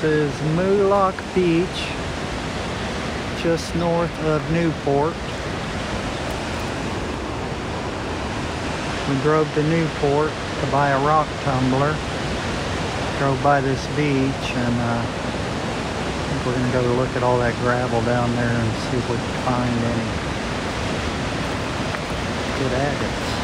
This is Moolack Beach, just north of Newport. We drove to Newport to buy a rock tumbler. Drove by this beach and uh, I think we're going to go look at all that gravel down there and see if we can find any good agates.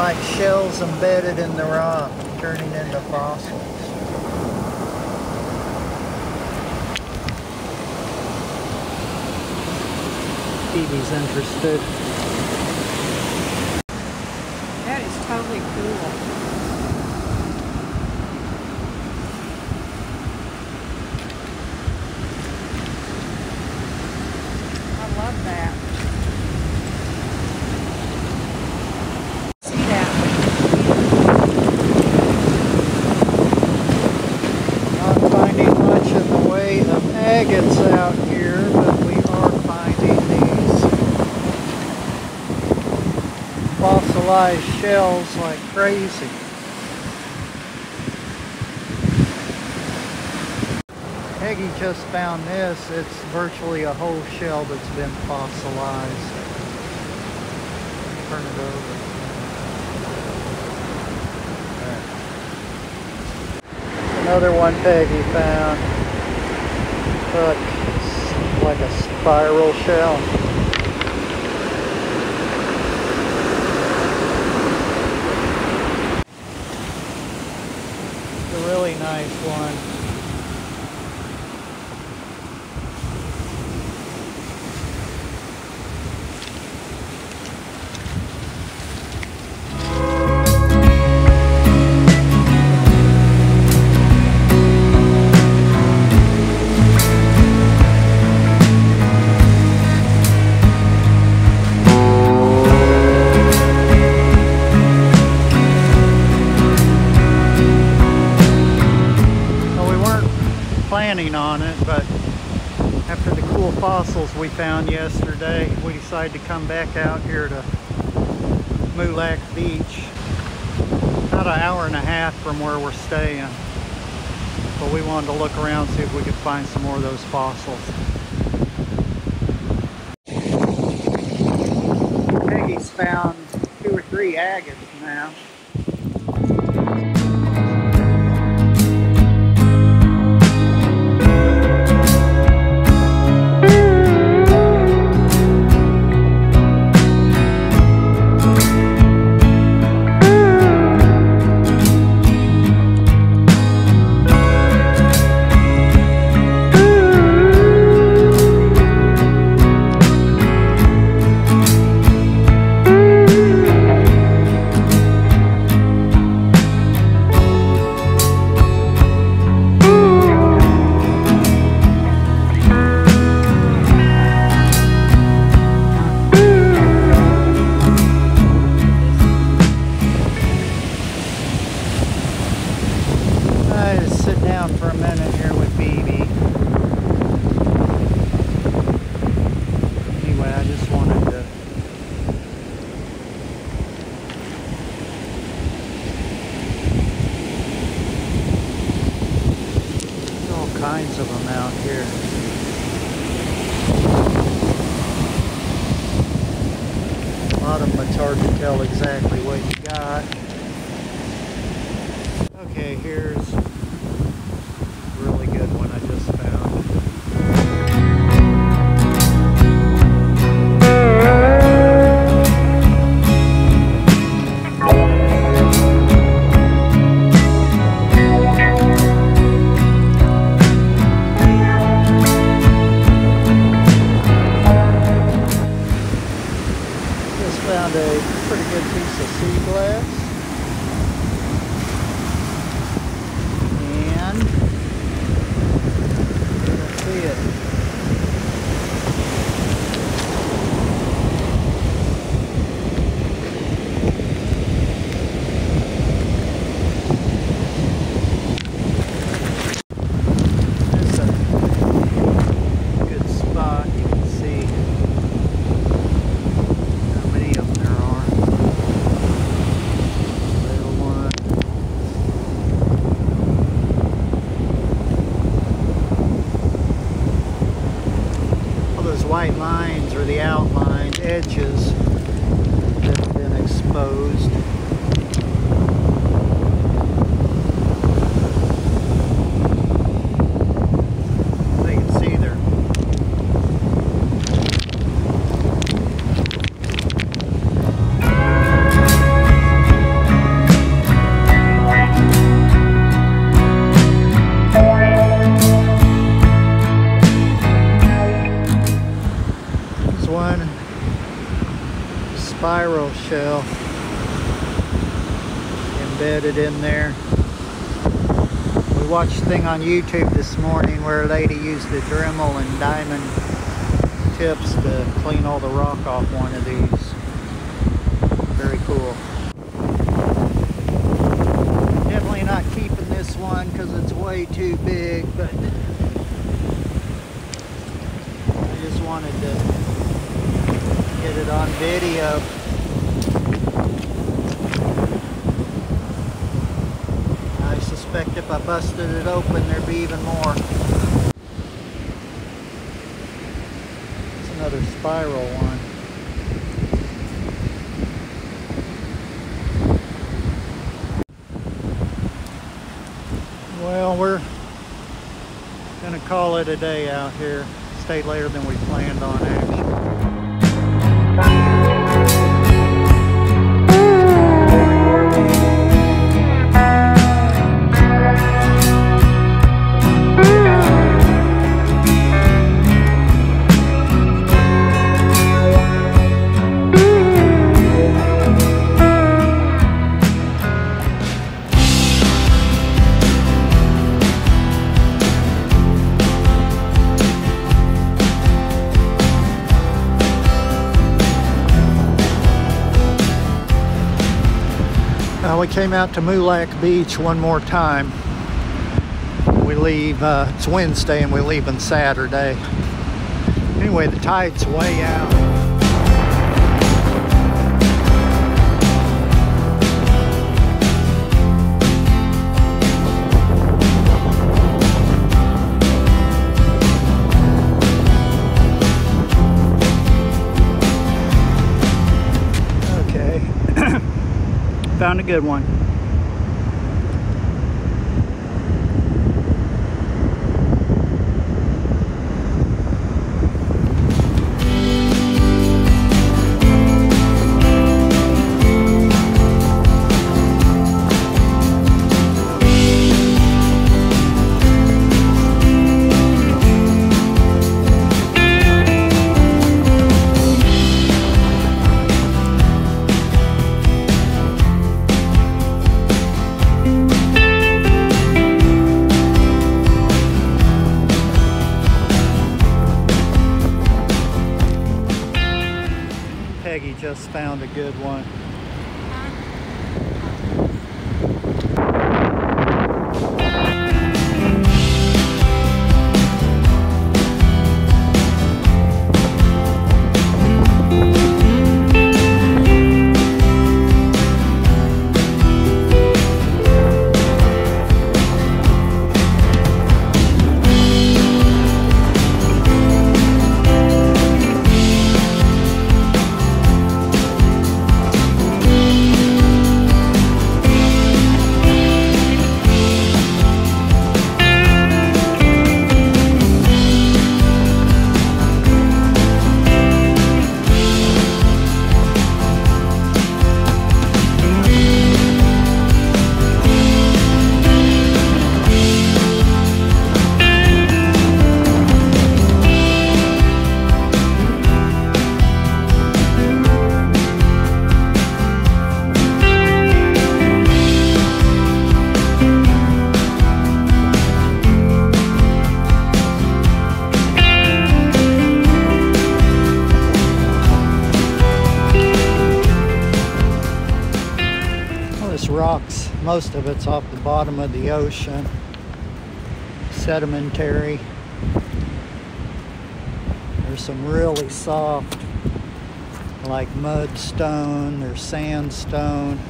Like shells embedded in the rock, turning into fossils. Phoebe's interested. That is totally cool. I love that. See that? Not finding much in the way of agates out here, but we are finding these shells like crazy. Peggy just found this. It's virtually a whole shell that's been fossilized. Turn it over. Another one Peggy found. Look, it's like a spiral shell. Found yesterday, we decided to come back out here to Moolack Beach. About an hour and a half from where we're staying. But we wanted to look around, see if we could find some more of those fossils. Peggy's found two or three agates now. Outlines, edges that have been exposed. Spiral shell embedded in there. We watched a thing on YouTube this morning where a lady used the Dremel and diamond tips to clean all the rock off one of these. Very cool. Definitely not keeping this one because it's way too big, but I just wanted to get it on video. I suspect if I busted it open, there'd be even more. It's another spiral one. Well, we're gonna call it a day out here. Stayed later than we planned on actually. Came out to Moolack Beach one more time. We leave, uh, it's Wednesday and we're leaving Saturday. Anyway, the tide's way out. Found a good one. Found a good one. It's off the bottom of the ocean. Sedimentary. There's some really soft, like mudstone, there's sandstone.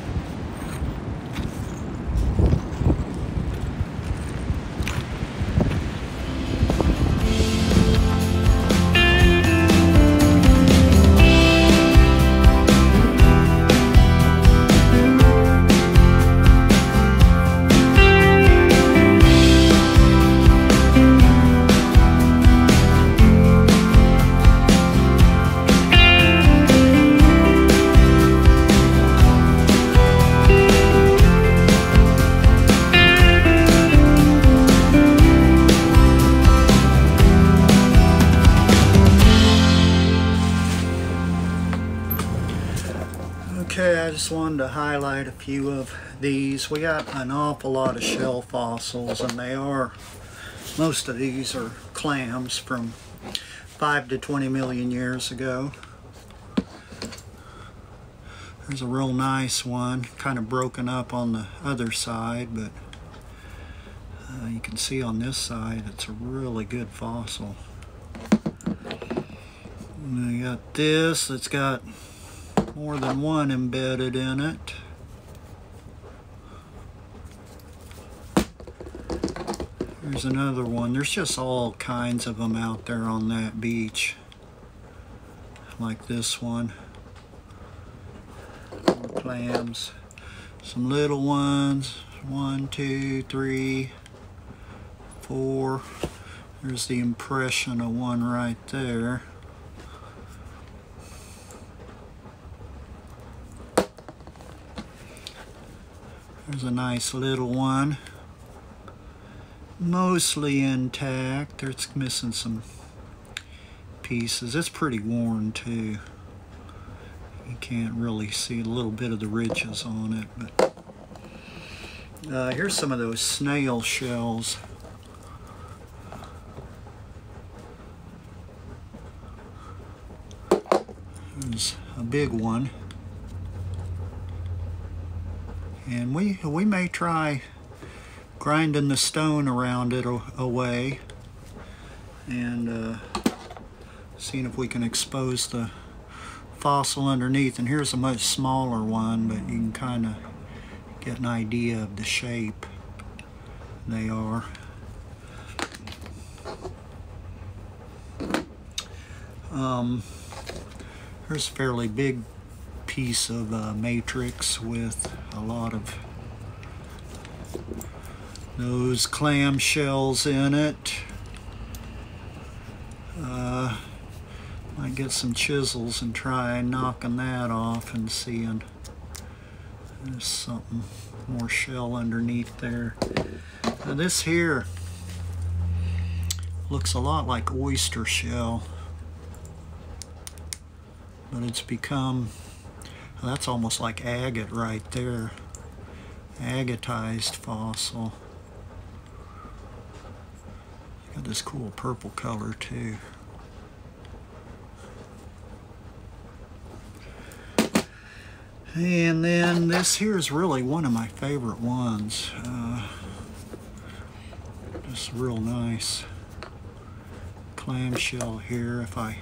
Highlight a few of these. We got an awful lot of shell fossils and they are, most of these are clams from 5 to 20 million years ago. There's a real nice one, kind of broken up on the other side, but uh, you can see on this side it's a really good fossil. And we got this that's got more than one embedded in it. There's another one. There's just all kinds of them out there on that beach. Like this one. More clams. Some little ones. One, two, three, four. There's the impression of one right there. There's a nice little one. Mostly intact. It's missing some pieces. It's pretty worn too. You can't really see a little bit of the ridges on it. But uh, here's some of those snail shells. There's a big one. and we we may try grinding the stone around it away and uh, seeing if we can expose the fossil underneath. And here's a much smaller one but you can kind of get an idea of the shape they are. Um, here's a fairly big piece of uh, matrix with a lot of those clam shells in it. Uh, might get some chisels and try knocking that off and seeing there's something more shell underneath there. Now this here looks a lot like oyster shell but it's become that's almost like agate right there. Agatized fossil. Got this cool purple color too. And then this here is really one of my favorite ones. Uh, just real nice clamshell here. If I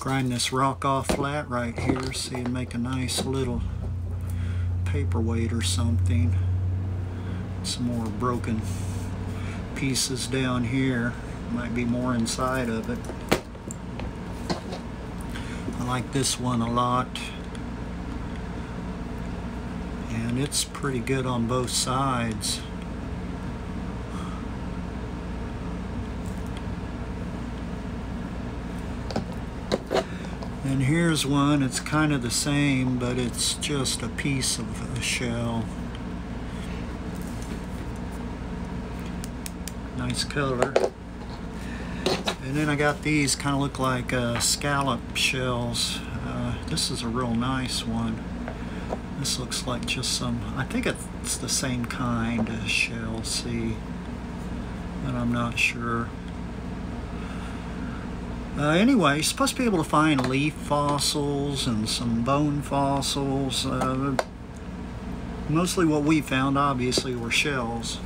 grind this rock off flat right here see and make a nice little paperweight or something some more broken pieces down here. Might be more inside of it. I like this one a lot. And it's pretty good on both sides. And here's one, it's kind of the same, but it's just a piece of a shell. Nice color. And then I got these, kind of look like uh, scallop shells. Uh, this is a real nice one. This looks like just some, I think it's the same kind as shell, see, but I'm not sure. Uh, anyway, you're supposed to be able to find leaf fossils and some bone fossils. Uh, Mostly what we found, obviously, were shells.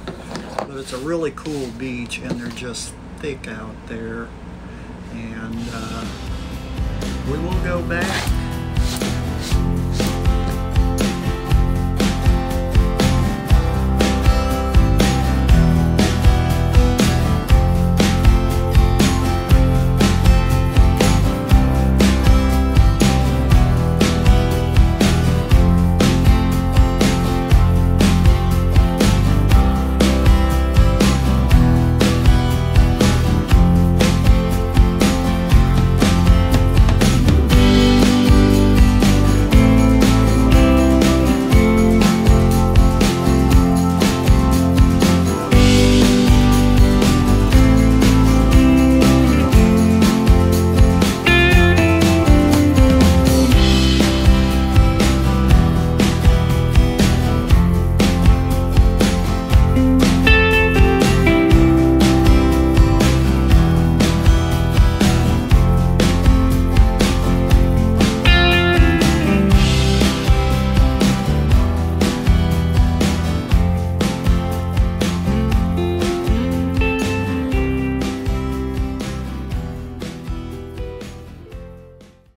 But it's a really cool beach, and they're just thick out there. And uh, we will go back